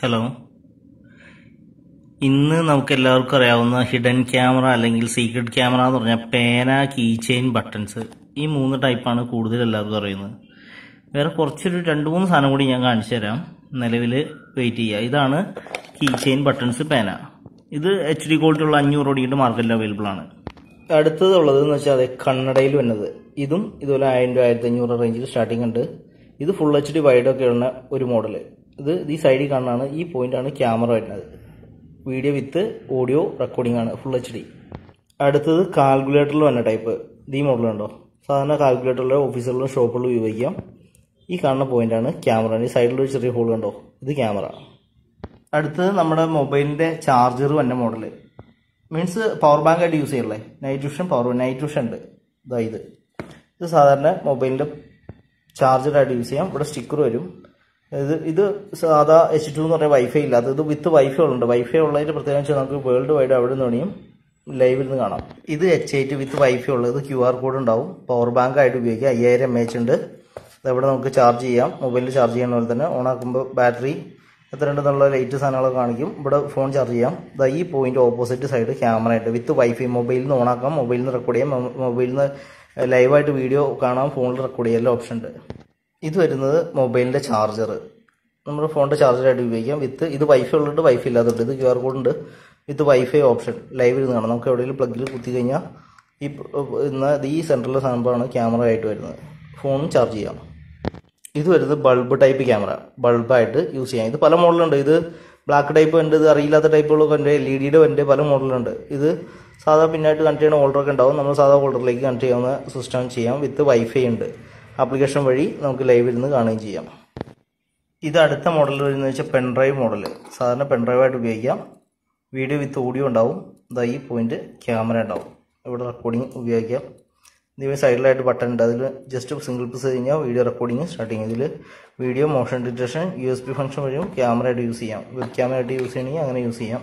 Hello ഇന്ന് നമുക്ക് എല്ലാവർക്കും അറിയാവുന്ന ഹിഡൻ ക്യാമറ അല്ലെങ്കിൽ സീക്രട്ട് ക്യാമറ എന്ന് പറഞ്ഞാൽ പേന കീ ചെയിൻ ബട്ടൺസ് ഈ മൂന്ന് ടൈപ്പാണ് കൂടുതൽ എല്ലാവർക്കും അറിയുന്നത്. വേറെ കുറച്ചൊരു രണ്ട് മൂന്ന് സാധനം കൂടി ഞാൻ കാണിച്ചു തരാം. നിലവിൽ വെയിറ്റ് ചെയ്യുക. ഇതാണ് കീ ചെയിൻ ബട്ടൺസ് പേന. ഇത് എച്ച് ഡി ക്വാളിറ്റി ഉള്ള അഞ്ഞൂറ് ഓടിയിട്ട് മാർക്കറ്റിൽ അവൈലബിൾ ആണ്. അടുത്തത് ഉള്ളത് എന്ന് വെച്ചാൽ അതെ കണ്ണടയിൽ വന്നത് ഇതും ഇതുപോലെ ആയിരം രൂപ ആയിരത്തി അഞ്ഞൂറ് റേഞ്ചിൽ സ്റ്റാർട്ടിംഗ് ഉണ്ട്. ഇത് ഫുൾ എച്ച് ഡി വൈഡൊക്കെ ഉള്ള ഒരു മോഡൽ ഇത് ഈ സൈഡിൽ കാണുന്നതാണ്. ഈ പോയിന്റാണ് ക്യാമറ വരുന്നത്. വീഡിയോ വിത്ത് ഓഡിയോ റെക്കോർഡിംഗ് ആണ്. ഫുൾ എച്ച് ഡി അടുത്തത് കാൽക്കുലേറ്ററിൽ വന്ന ടൈപ്പ് ഈ മോഡലുണ്ടോ സാധാരണ കാൽക്കുലേറ്ററിലെ ഓഫീസുകളിലും ഷോപ്പുകളിലും ഉപയോഗിക്കാം. ഈ കാണുന്ന പോയിന്റാണ് ക്യാമറ ഈ സൈഡിൽ ഒരു ചെറിയ ഹോൾ കണ്ടോ? ഇത് ക്യാമറ അടുത്തത് നമ്മുടെ മൊബൈലിന്റെ ചാർജർ വന്ന മോഡൽ മീൻസ് പവർ ബാങ്ക് ആയിട്ട് യൂസ് ചെയ്യല്ലേ? Night vision power night vision ഉണ്ട്. ഇതാ ഇത്. ഇത് സാധാരണ മൊബൈലിന്റെ ചാർജറായിട്ട് യൂസ് ചെയ്യാം. ഇവിടെ സ്റ്റിക്കർ വരും. ഇത് ഇത് സാധാ എച്ച് ടു എന്ന് പറഞ്ഞാൽ വൈഫൈ ഇല്ലാത്ത ഇത് വിത്ത് വൈഫൈ ഉള്ളുണ്ട് വൈഫൈ ഉള്ളതിന് പ്രത്യേകിച്ച് നമുക്ക് വേൾഡ് വൈഡ് അവിടെ നിന്ന് വേണിയും ലൈവിൽ നിന്ന് കാണാം. ഇത് എച്ച് എയ്റ്റ് വിത്ത് വൈഫൈ ഉള്ളത് ക്യു ആർ കോഡ് ഉണ്ടാവും. പവർ ബാങ്ക് ആയിട്ട് ഉപയോഗിക്കാം. അയ്യായിരം എം എച്ച് ഉണ്ട് ഇവിടെ നമുക്ക് ചാർജ് ചെയ്യാം. മൊബൈലിൽ ചാർജ് ചെയ്യുന്ന പോലെ തന്നെ ഓൺ ആക്കുമ്പോൾ ബാറ്ററി എത്ര ഉണ്ടെന്നുള്ള ലൈറ്റ് സാധനങ്ങളൊക്കെ കാണിക്കും. ഇവിടെ ഫോൺ ചാർജ് ചെയ്യാം. ഇതാ ഈ പോയിന്റ് ഓപ്പോസിറ്റ് സൈഡ് ക്യാമറ ഉണ്ട് വിത്ത് വൈഫൈ മൊബൈലിൽ നിന്ന് ഓൺ ആക്കാം. മൊബൈലിൽ നിന്ന് റെക്കോർഡ് ചെയ്യാം. മൊബൈലിൽ നിന്ന് ലൈവായിട്ട് വീഡിയോ കാണാം. ഫോണിൽ റെക്കോർഡ് ചെയ്യാൻ ഓപ്ഷൻ ഉണ്ട്. ഇത് വരുന്നത് മൊബൈലിന്റെ ചാർജർ. നമ്മുടെ ഫോണിന്റെ ചാർജറായിട്ട് ഉപയോഗിക്കാം. വിത്ത് ഇത് വൈഫൈ ഉള്ളിട്ട് വൈഫൈ ഇല്ലാത്തുണ്ട് ഇത് ക്യു ആർ കോഡ് ഉണ്ട്. വിത്ത് വൈഫൈ ഓപ്ഷൻ ലൈവ് ഇരുന്ന് കാണാം. നമുക്ക് എവിടെയെങ്കിലും പ്ലഗിൽ കുത്തി കഴിഞ്ഞാൽ ഈ ഇന്ന് ഈ സെൻട്രലിലെ സാധനമാണ് ക്യാമറ ആയിട്ട് വരുന്നത്. ഫോണും ചാർജ് ചെയ്യാം. ഇത് വരുന്നത് ബൾബ് ടൈപ്പ് ക്യാമറ ബൾബായിട്ട് യൂസ് ചെയ്യാം. ഇത് പല മോഡലുണ്ട് ഇത് ബ്ലാക്ക് ടൈപ്പ് ഉണ്ട് ഇത് അറിയില്ലാത്ത ടൈപ്പുകളൊക്കെ ഉണ്ട് എൽ ഇ ഡിയുടെ ഉണ്ട് പല മോഡലുണ്ട് ഇത് സാധാ പിന്നായിട്ട് കണക്ട് ചെയ്യുന്ന ഹോൾഡറൊക്കെ ഉണ്ടാവും. നമ്മൾ സാധാ ഹോൾഡറിലേക്ക് കണക്ട് ചെയ്യാവുന്ന സിസ്റ്റം ചെയ്യാം. വിത്ത് വൈഫൈ ഉണ്ട്. ആപ്ലിക്കേഷൻ വഴി നമുക്ക് ലൈവ് നിന്ന് കാണുകയും ചെയ്യാം. ഇത് അടുത്ത മോഡൽ വരുന്നത് വെച്ചാൽ പെൻഡ്രൈവ് മോഡൽ സാധാരണ പെൺഡ്രൈവായിട്ട് ഉപയോഗിക്കാം. വീഡിയോ വിത്ത് ഓഡിയോ ഉണ്ടാവും. ഇതാ ഈ പോയിന്റ് ക്യാമറ ഉണ്ടാവും. ഇവിടെ റെക്കോർഡിംഗ് ഉപയോഗിക്കാം. ഇതിന് സൈഡിലായിട്ട് ബട്ടൺ ഉണ്ട്. അതിൽ ജസ്റ്റ് സിംഗിൾ പ്രസ് കഴിഞ്ഞാൽ വീഡിയോ റെക്കോർഡിംഗ് ചെയ്യും ഇതിൽ video motion detection U S P function വഴിയും ക്യാമറ ആയിട്ട് യൂസ് ചെയ്യാം. വെബ് ക്യാമറ ആയിട്ട് യൂസ് ചെയ്യണമെങ്കിൽ അങ്ങനെ യൂസ് ചെയ്യാം.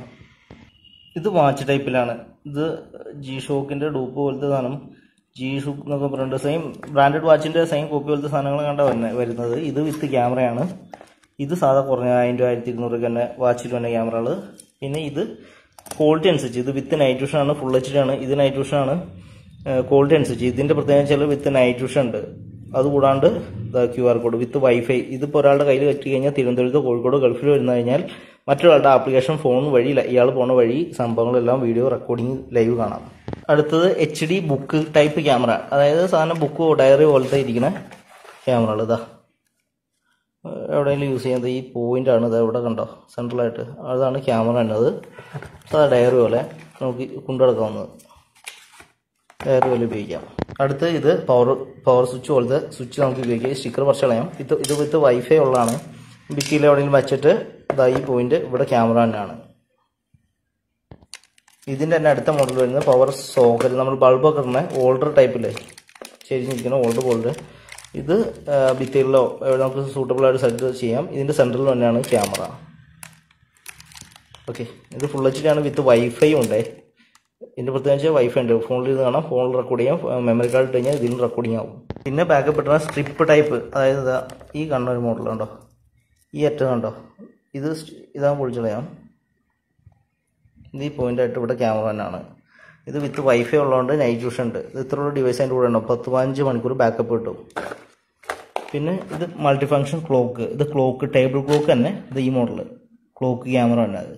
ഇത് വാച്ച് ടൈപ്പിലാണ് ഇത് ജി ഷോക്കിന്റെ ഡൂപ്പ് പോലത്തെ സാധനം. ജി ഷൂ എന്നൊക്കെ പറഞ്ഞിട്ട് സെയിം ബ്രാൻഡഡ് വാച്ചിന്റെ സെയിം കോപ്പി പോലത്തെ സാധനങ്ങൾ കണ്ട വരുന്നത്. ഇത് വിത്ത് ക്യാമറയാണ് ഇത് സാധാ കുറഞ്ഞ ആയിരം രൂപ ആയിരത്തി ഇരുന്നൂറ് തന്നെ വാച്ചിൽ വന്ന ക്യാമറകൾ പിന്നെ ഇത് ക്വാളിറ്റി അനുസരിച്ച് ഇത് വിത്ത് നൈറ്റ് വിഷൻ ആണ് ഫുൾ എച്ച് ഡി ആണ്. ഇത് നൈറ്റ് വിഷൻ ആണ്. ക്വാളിറ്റി അനുസരിച്ച്. ഇതിന്റെ പ്രത്യേകം വെച്ചാൽ വിത്ത് നൈറ്റ് വിഷൻ ഉണ്ട്. അതുകൂടാണ്ട് Q R code with wifi ഇതിപ്പോൾ ഒരാളുടെ കയ്യിൽ കറ്റി കഴിഞ്ഞാൽ തിരുവനന്തപുരത്ത് കോഴിക്കോട് ഗൾഫിൽ വരുന്ന കഴിഞ്ഞാൽ മറ്റൊരാളുടെ ആപ്ലിക്കേഷൻ ഫോൺ വഴി ഇയാൾ പോണ വഴി സംഭവങ്ങളെല്ലാം വീഡിയോ റെക്കോർഡിംഗ് ലൈവ് കാണാം. അടുത്തത് H D book type camera അതായത് സാധാരണ ബുക്ക് ഡയറി പോലത്തെ ഇരിക്കുന്ന ക്യാമറകൾ ഇതാ. എവിടെയെങ്കിലും യൂസ് ചെയ്യുന്നത് ഈ പോയിന്റ് ആണ്. ഇത് എവിടെ കണ്ടോ? സെൻട്രലായിട്ട് അതാണ് ക്യാമറ എന്നത്. സാധാ ഡയറി പോലെ നമുക്ക് കൊണ്ടുനടക്കാവുന്നത്. ഡയറി പോലെ ഉപയോഗിക്കാം. അടുത്ത് ഇത് പവർ പവർ സ്വിച്ച് പോലത്തെ സ്വിച്ച് നമുക്ക് ഉപയോഗിക്കാം. സ്റ്റിക്കർ പറിച്ചു കളയാം. ഇത് ഇത് വൈഫൈ ഉള്ളതാണ്. ഭിത്തിയിൽ എവിടെയെങ്കിലും വെച്ചിട്ട് ഇതാ ഈ പോയിന്റ് ഇവിടെ ക്യാമറ തന്നെയാണ്. ഇതിന്റെ തന്നെ അടുത്ത മോഡൽ വരുന്നത് പവർ സോക്കറ്റ് നമ്മൾ ബൾബൊക്കെ ഇടുന്ന ഓൾഡർ ടൈപ്പില്ലേ ചെരിഞ്ഞിരിക്കുന്ന ഓൾഡർ ബോൾഡ് ഇത് ഭിത്തിയിലോ നമുക്ക് സൂട്ടബിൾ ആയിട്ട് സെറ്റ് ചെയ്യാം. ഇതിന്റെ സെന്ററിൽ തന്നെയാണ് ക്യാമറ. ഓക്കെ ഇത് ഫുൾ എച്ച് ആണ് വിത്ത് വൈഫൈ ഉണ്ടേ. ഇതിന്റെ പ്രത്യേകിച്ച് വൈഫൈ ഉണ്ട്. ഫോണിൽ ഇത് കാണാം. ഫോണിൽ റെക്കോർഡ് ചെയ്യാം. മെമ്മറി കാർഡ് ഇട്ട് കഴിഞ്ഞാൽ ഇതിലും റെക്കോർഡിംഗ് ആവും പിന്നെ ബാക്കപ്പ് ഇട്ടുന്ന സ്ട്രിപ്പ് ടൈപ്പ് അതായത് ഈ മോഡൽ കണ്ടോ ഈ അറ്റം കണ്ടോ ഇത് ഇതാ പൊളിച്ചളയാം ഇത് ഈ പോയിന്റ് ആയിട്ട് ഇവിടെ ക്യാമറ തന്നെയാണ്. ഇത് വിത്ത് വൈഫൈ ഉള്ളതുകൊണ്ട് നൈറ്റ് വിഷൻ ഉണ്ട്. ഇത് ഇത്ര ഡിവൈസ് അതിന്റെ കൂടെ ഉണ്ടാവും പത്ത് പതിനഞ്ച് മണിക്കൂർ ബാക്കപ്പ് കിട്ടും. പിന്നെ ഇത് മൾട്ടി ഫങ്ഷൻ ക്ലോക്ക് ഇത് ക്ലോക്ക് ടേബിൾ ക്ലോക്ക് തന്നെ. ഇത് ഈ മോഡൽ ക്ലോക്ക് ക്യാമറ തന്നെ അത്.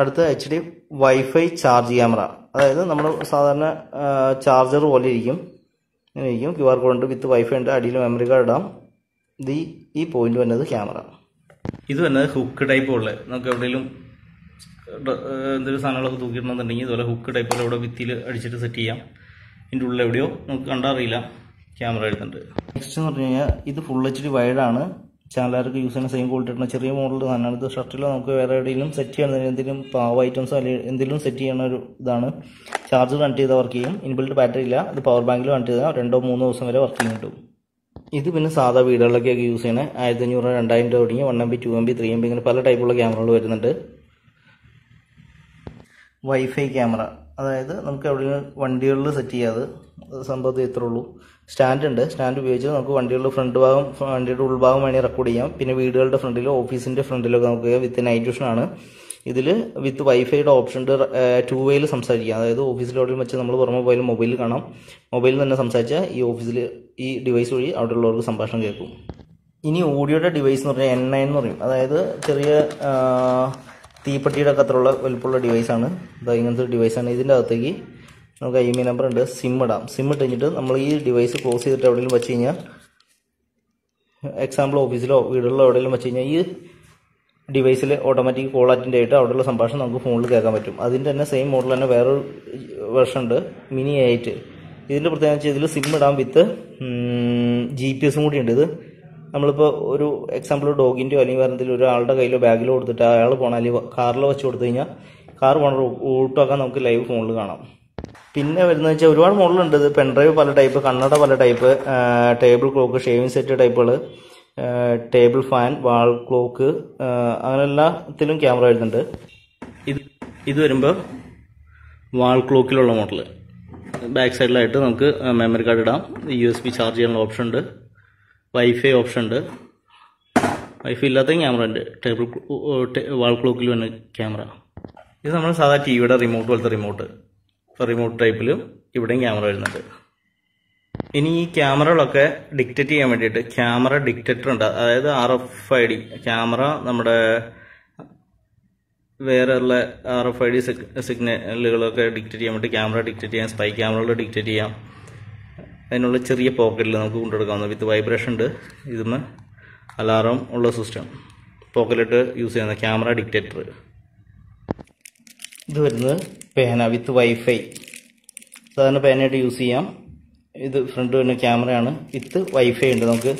അടുത്ത H D wifi charge camera അതായത് നമ്മൾ സാധാരണ ചാർജർ പോലെ ഇരിക്കും. ഇങ്ങനെ ഇരിക്കും. ക്യു ആർ കോഡ് ഉണ്ട് വിത്ത് വൈഫൈ ഉണ്ട് അടിയിൽ മെമ്മറി കാർഡ് ഇടാം. ഇത് ഈ പോയിന്റ് വന്നത് ക്യാമറ ഇത് തന്നെ ഹുക്ക് ടൈപ്പ് ഉള്ളത് നമുക്ക് എവിടെയെങ്കിലും എന്തൊരു സാധനങ്ങളൊക്കെ തൂക്കിയിടണമെന്നുണ്ടെങ്കിൽ ഇതുപോലെ ഹുക്ക് ടൈപ്പ് ഇവിടെ ഭിത്തിയിൽ അടിച്ചിട്ട് സെറ്റ് ചെയ്യാം. ഇതിന്റെ ഉള്ളിൽ എവിടെയോ നമുക്ക് കണ്ടറിയില്ല ക്യാമറ എടുത്തിട്ടുണ്ട്. നെക്സ്റ്റ് എന്ന് പറഞ്ഞു കഴിഞ്ഞാൽ ഇത് ഫുൾ എച്ച് ഡി വൈഡാണ് ചാനലുകാർക്ക് യൂസ് ചെയ്യുന്ന സെയിം ക്വാളിറ്റി ഇടുന്ന ചെറിയ മോഡൽ തന്നെയാണ്. ഇത് ഷർട്ടിലോ നമുക്ക് വേറെ എവിടെയെങ്കിലും സെറ്റ് ചെയ്യണം എന്തെങ്കിലും പാവ ഐറ്റംസോ അല്ലെങ്കിൽ എന്തെങ്കിലും സെറ്റ് ചെയ്യുന്ന ഒരു ഇതാണ്. ചാർജ് കണക്ട് ചെയ്താൽ വർക്ക് ചെയ്യും. ഇൻബിൽഡ് ബാറ്ററി ഇല്ല. ഇത് പവർ ബാങ്കിൽ കണക്ട് ചെയ്താൽ രണ്ടോ മൂന്നോ ദിവസം വരെ വർക്ക് ചെയ്യും കിട്ടും. ഇത് പിന്നെ സാധാ വീടുകളിലൊക്കെയൊക്കെ യൂസ് ചെയ്യണേ. ആയിരത്തി അഞ്ഞൂറ് രണ്ടായിരം രൂപ തുടങ്ങി one M B two M B three M B ഇങ്ങനെ പല ടൈപ്പുള്ള ക്യാമറകൾ വരുന്നുണ്ട്. വൈഫൈ ക്യാമറ അതായത് നമുക്ക് എവിടെയെങ്കിലും വണ്ടികളിൽ സെറ്റ് ചെയ്യാതെ സംഭവത്തിൽ ഇത്രേ ഉള്ളൂ. സ്റ്റാൻഡ് ഉണ്ട്. സ്റ്റാൻഡ് ഉപയോഗിച്ച് നമുക്ക് വണ്ടികളുടെ ഫ്രണ്ട് ഭാഗം വണ്ടിയുടെ ഉൾഭാഗം വേണമെങ്കിൽ റെക്കോർഡ് ചെയ്യാം. പിന്നെ വീടുകളുടെ ഫ്രണ്ടിലോ ഓഫീസിന്റെ ഫ്രണ്ടിലൊക്കെ നമുക്ക് വിത്ത് നൈറ്റ് വിഷൻ ആണ്. ഇതിൽ വിത്ത് വൈഫൈയുടെ ഓപ്ഷൻ ഉണ്ട് ടു വേയിൽ സംസാരിക്കാം. അതായത് ഓഫീസിലോട്ടിൽ വെച്ച് നമ്മൾ പുറമെ പോയാലും മൊബൈലിൽ കാണാം. മൊബൈലിൽ തന്നെ സംസാരിച്ചാൽ ഈ ഓഫീസിൽ ഈ ഡിവൈസ് വഴി അവിടെയുള്ളവർക്ക് സംഭാഷണം കേൾക്കും. ഇനി ഓഡിയോയുടെ ഡിവൈസ് എന്ന് പറഞ്ഞാൽ എൻ നയൻ എന്ന് പറയും. അതായത് ചെറിയ തീപ്പെട്ടിയുടെ ഒക്കെ അത്രയുള്ള വലുപ്പമുള്ള ഡിവൈസാണ് ഇതാ ഇങ്ങനത്തെ ഡിവൈസാണ് ഇതിന്റെ അകത്തേക്ക്. നമുക്ക് ഐ എം നമ്പർ ഉണ്ട്. സിം ഇടാം. സിം ഇട്ട് കഴിഞ്ഞിട്ട് നമ്മൾ ഈ ഡിവൈസ് ക്ലോസ് ചെയ്തിട്ട് എവിടെയെങ്കിലും വെച്ച് കഴിഞ്ഞാൽ എക്സാമ്പിൾ ഓഫീസിലോ വീടുകളിലോ എവിടെയെങ്കിലും വെച്ച് കഴിഞ്ഞാൽ ഈ ഡിവൈസിൽ ഓട്ടോമാറ്റിക് കോൾ അറ്റൻഡ് ആയിട്ട് അവിടെയുള്ള സംഭാഷണം നമുക്ക് ഫോണിൽ കേൾക്കാൻ പറ്റും. അതിന്റെ തന്നെ സെയിം മോഡൽ തന്നെ വേറൊരു വെർഷൻ ഉണ്ട് മിനി ആയിട്ട് ഇതിന്റെ പ്രത്യേകത വെച്ചാൽ ഇതിൽ സിം ഇടാൻ വിത്ത് ജി പി എസും കൂടി ഉണ്ട്. ഇത് നമ്മളിപ്പോൾ ഒരു എക്സാമ്പിൾ ഡോഗിന്റെയോ അല്ലെങ്കിൽ വേറെ എന്തെങ്കിലും ഒരാളുടെ കയ്യിലോ ബാഗിലോ കൊടുത്തിട്ട് അയാൾ പോകണം അല്ലെങ്കിൽ കാറിലോ വെച്ച് കൊടുത്തു കഴിഞ്ഞാൽ കാർ പോണ റൂട്ടൊക്കെ നമുക്ക് ലൈവ് ഫോണിൽ കാണാം. പിന്നെ വരുന്നത് വെച്ചാൽ ഒരുപാട് മോഡലുണ്ട് ഇത് പെൻഡ്രൈവ് പല ടൈപ്പ് കണ്ണട പല type table clock shaving set ടൈപ്പുകൾ table fan wall clock അങ്ങനെ എല്ലാത്തിലും ക്യാമറ വരുന്നുണ്ട്. ഇത് ഇത് വരുമ്പോൾ വാൾ ക്ലോക്കിലുള്ള മോഡൽ ബാക്ക് സൈഡിലായിട്ട് നമുക്ക് മെമ്മറി കാർഡ് ഇടാം. യു എസ് ബി ചാർജ് ചെയ്യാനുള്ള ഓപ്ഷൻ ഉണ്ട്. വൈഫൈ ഓപ്ഷൻ ഉണ്ട്. വൈഫൈ ഇല്ലാത്ത ക്യാമറ ഉണ്ട്. ടേബിൾ വാൾ ക്ലോക്കിൽ വന്ന ക്യാമറ. ഇത് നമ്മൾ സാധാ ടി വിയുടെ റിമോട്ട് പോലത്തെ റിമോട്ട് റിമോട്ട് ടൈപ്പിലും ഇവിടെയും ക്യാമറ വരുന്നുണ്ട്. ഇനി ഈ ക്യാമറകളൊക്കെ ഡിക്റ്റേറ്റ് ചെയ്യാൻ വേണ്ടിയിട്ട് ക്യാമറ ഡിക്റ്റേറ്റർ ഉണ്ട്. അതായത് R F I D camera നമ്മുടെ വേറെയുള്ള ആർ എഫ് ഐ ഡി സിഗ്നലുകളൊക്കെ ഡിക്റ്റേറ്റ് ചെയ്യാൻ വേണ്ടി ക്യാമറ ഡിക്റ്റേറ്റ് ചെയ്യാം. സ്പൈ ക്യാമറകൾ ഡിക്റ്റേറ്റ് ചെയ്യാം. അതിനുള്ള ചെറിയ പോക്കറ്റിൽ നമുക്ക് കൊണ്ടുകൊടുക്കാവുന്ന വിത്ത് വൈബ്രേഷൻ ഉണ്ട്. ഇതിന് അലാറം ഉള്ള സിസ്റ്റം. പോക്കറ്റിലിട്ട് യൂസ് ചെയ്യുന്ന ക്യാമറ ഡിക്റ്റേറ്റർ. ഇത് വരുന്നത് പേന വിത്ത് വൈഫൈ. സാധാരണ പേനയായിട്ട് യൂസ് ചെയ്യാം. ഇത് ഫ്രണ്ട് വരുന്ന ക്യാമറയാണ് വിത്ത് വൈഫൈ ഉണ്ട്. നമുക്ക്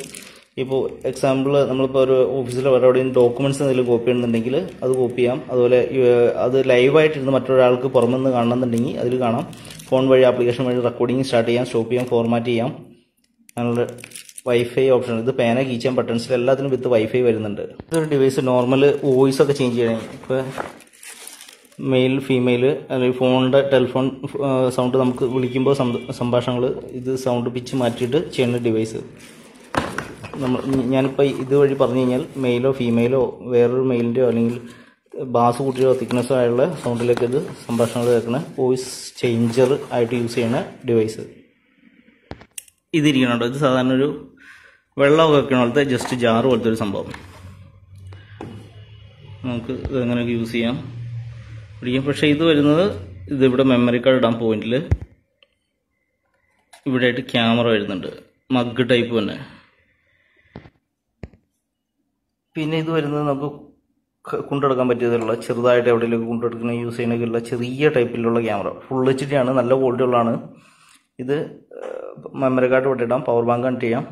ഇപ്പോൾ എക്സാമ്പിൾ നമ്മളിപ്പോൾ ഒരു ഓഫീസിലെ എവിടെയും ഡോക്യുമെന്റ്സ് എന്തെങ്കിലും കോപ്പി ചെയ്യണമെന്നുണ്ടെങ്കിൽ അത് കോപ്പി ചെയ്യാം. അതുപോലെ അത് ലൈവായിട്ടിരുന്ന് മറ്റൊരാൾക്ക് പുറമെന്ന് കാണണമെന്നുണ്ടെങ്കിൽ അതിൽ കാണാം. ഫോൺ വഴി ആപ്ലിക്കേഷൻ വഴി റെക്കോർഡിങ് സ്റ്റാർട്ട് ചെയ്യാം സ്റ്റോപ്പ് ചെയ്യാം ഫോർമാറ്റ് ചെയ്യാം. അങ്ങനെയുള്ള വൈഫൈ ഓപ്ഷൻ ഇത് പേന കീച്ചാൻ ബട്ടൺസിൽ എല്ലാത്തിനും വിത്ത് വൈഫൈ വരുന്നുണ്ട്. ഇതൊരു ഡിവൈസ് നോർമൽ വോയിസ് ഒക്കെ ചേഞ്ച് ചെയ്യണം. ഇപ്പോൾ മെയിൽ ഫീമെയിൽ അല്ലെങ്കിൽ ഫോണിന്റെ ടെലിഫോൺ സൗണ്ട് നമുക്ക് വിളിക്കുമ്പോൾ സംഭാഷണങ്ങൾ ഇത് സൗണ്ട് പിച്ച് മാറ്റിയിട്ട് ചെയ്യുന്ന ഡിവൈസ് നമ്മൾ ഞാനിപ്പോൾ ഇതുവഴി പറഞ്ഞു കഴിഞ്ഞാൽ മെയിലോ ഫീമെയിലോ വേറൊരു മെയിലിന്റെയോ അല്ലെങ്കിൽ ബാസ് കൂട്ടിയോ തിക്നെസ്സോ ആയുള്ള സൗണ്ടിലേക്ക് ഇത് സംഭാഷണങ്ങൾ കേൾക്കുന്ന വോയിസ് ചേഞ്ചർ ആയിട്ട് യൂസ് ചെയ്യുന്ന ഡിവൈസ് ഇതിരിക്കണുണ്ടോ. ഇത് സാധാരണ ഒരു വെള്ളമൊക്കെ വെക്കണ പോലത്തെ ജസ്റ്റ് ജാറ് പോലത്തെ ഒരു സംഭവം. നമുക്ക് ഇതെങ്ങനെയൊക്കെ യൂസ് ചെയ്യാം? പിടിക്കും പക്ഷേ ഇത് വരുന്നത് ഇതിവിടെ മെമ്മറി കാർഡ് ഇടാൻ പോയിന്റിൽ ഇവിടെ ആയിട്ട് ക്യാമറ വരുന്നുണ്ട്. മഗ് ടൈപ്പ് തന്നെ. പിന്നെ ഇത് വരുന്നത് നമുക്ക് കൊണ്ടെടുക്കാൻ പറ്റിയതുള്ള ചെറുതായിട്ട് എവിടെയെങ്കിലും കൊണ്ടെടുക്കുന്ന യൂസ് ചെയ്യണമെങ്കിലുള്ള ചെറിയ ടൈപ്പിലുള്ള ക്യാമറ ഫുൾ എച്ച് ഡി ആണ് നല്ല ക്വാളിറ്റി ഉള്ളതാണ് ഇത് മെമ്മറി കാർഡ് ഇവിടെ ഇടാം. പവർ ബാങ്ക് കണക്ട് ചെയ്യാം.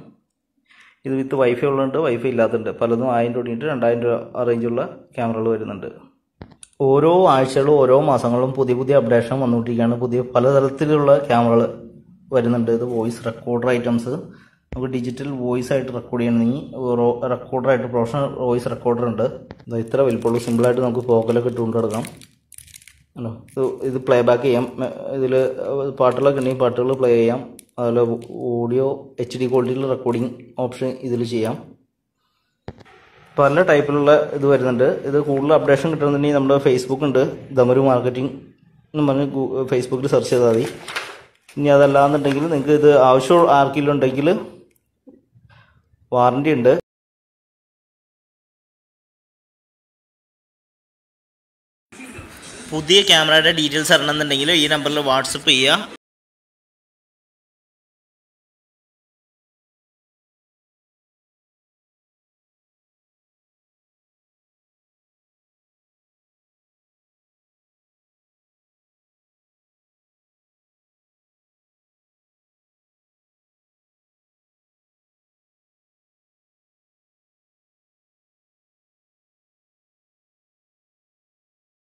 ഇത് വിത്ത് വൈഫൈ ഉള്ളുണ്ട് വൈഫൈ ഇല്ലാത്തുണ്ട് പലതും ആയിരം രൂപ തുടങ്ങിയിട്ട് രണ്ടായിരം രൂപ റേഞ്ചുള്ള ക്യാമറകൾ വരുന്നുണ്ട്. ഓരോ ആഴ്ചകളും ഓരോ മാസങ്ങളും പുതിയ പുതിയ അപ്ഡേഷൻ വന്നുകൊണ്ടിരിക്കുകയാണ്. പുതിയ പലതരത്തിലുള്ള ക്യാമറകൾ വരുന്നുണ്ട്. ഇത് വോയിസ് റെക്കോർഡർ ഐറ്റംസ് നമുക്ക് ഡിജിറ്റൽ വോയിസ് ആയിട്ട് റെക്കോർഡ് ചെയ്യണമെങ്കിൽ റെക്കോർഡർ ആയിട്ട് പ്രൊഫഷണൽ വോയിസ് റെക്കോർഡർ ഉണ്ട്. ഇത് ഇത്ര വലിപ്പമുള്ളൂ. സിമ്പിളായിട്ട് നമുക്ക് പോക്കലൊക്കെ ഇട്ടുകൊണ്ട് കിടക്കാം ഇത് പ്ലേ ബാക്ക് ചെയ്യാം. ഇതിൽ പാട്ടുകളൊക്കെ ഉണ്ടെങ്കിൽ പാട്ടുകൾ പ്ലേ ചെയ്യാം. അതുപോലെ ഓഡിയോ എച്ച് ഡി ക്വാളിറ്റിയിൽ റെക്കോർഡിംഗ് ഓപ്ഷൻ ഇതിൽ ചെയ്യാം. പല ടൈപ്പിലുള്ള ഇത് വരുന്നുണ്ട്. ഇത് കൂടുതൽ അപ്ഡേഷൻ കിട്ടണമെന്നുണ്ടെങ്കിൽ നമ്മുടെ ഫേസ്ബുക്ക് ഉണ്ട്. ദമരു മാർക്കറ്റിംഗ് എന്ന് പറഞ്ഞ് ഫേസ്ബുക്കിൽ സെർച്ച് ചെയ്താൽ മതി. ഇനി അതല്ലാന്നുണ്ടെങ്കിൽ നിങ്ങൾക്ക് ഇത് ആവശ്യം ആർക്കെങ്കിലും ഉണ്ടെങ്കിൽ വാറണ്ടി ഉണ്ട്. പുതിയ ക്യാമറയുടെ ഡീറ്റെയിൽസ് അറിയണമെന്നുണ്ടെങ്കിൽ ഈ നമ്പറിൽ വാട്സപ്പ് ചെയ്യുക